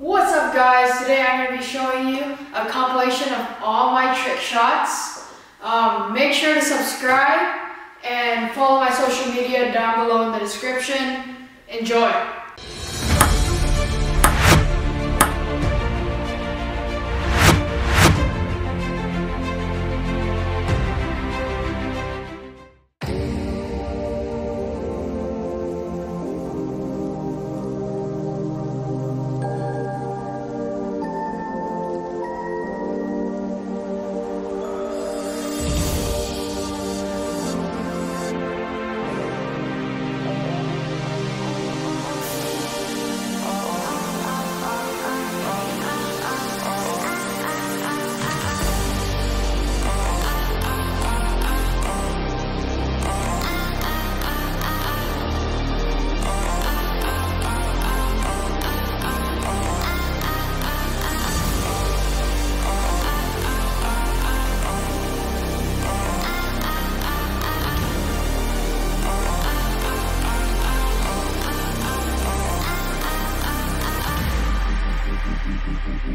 What's up guys? Today I'm going to be showing you a compilation of all my trick shots. Um, make sure to subscribe and follow my social media down below in the description. Enjoy!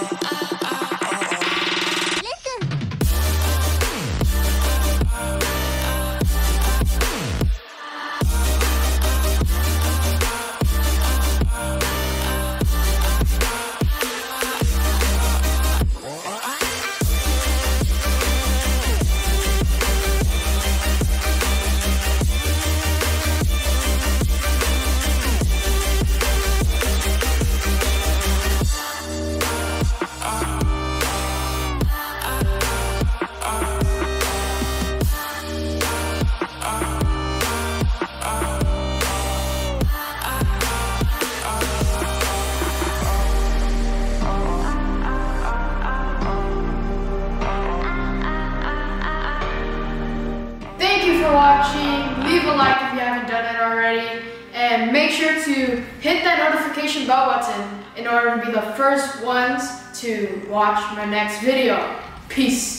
Bye. Thank you for watching. Leave a like if you haven't done it already. And make sure to hit that notification bell button in order to be the first ones to watch my next video. Peace.